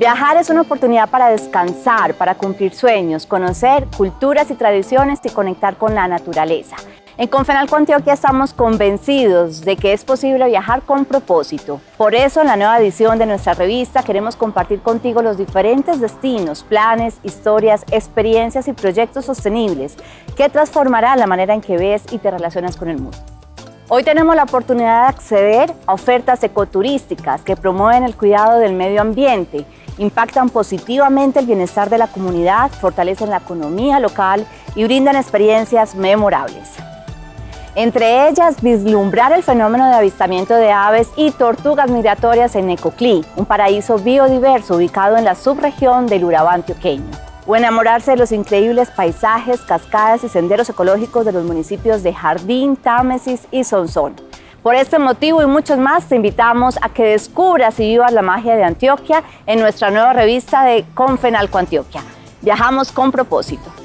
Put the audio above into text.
Viajar es una oportunidad para descansar, para cumplir sueños, conocer culturas y tradiciones y conectar con la naturaleza. En Confenalco Antioquia estamos convencidos de que es posible viajar con propósito. Por eso en la nueva edición de nuestra revista queremos compartir contigo los diferentes destinos, planes, historias, experiencias y proyectos sostenibles que transformarán la manera en que ves y te relacionas con el mundo. Hoy tenemos la oportunidad de acceder a ofertas ecoturísticas que promueven el cuidado del medio ambiente impactan positivamente el bienestar de la comunidad, fortalecen la economía local y brindan experiencias memorables. Entre ellas, vislumbrar el fenómeno de avistamiento de aves y tortugas migratorias en Ecoclí, un paraíso biodiverso ubicado en la subregión del Urabá antioqueño. O enamorarse de los increíbles paisajes, cascadas y senderos ecológicos de los municipios de Jardín, Támesis y Sonsón. Por este motivo y muchos más te invitamos a que descubras y vivas la magia de Antioquia en nuestra nueva revista de Confenalco Antioquia. Viajamos con propósito.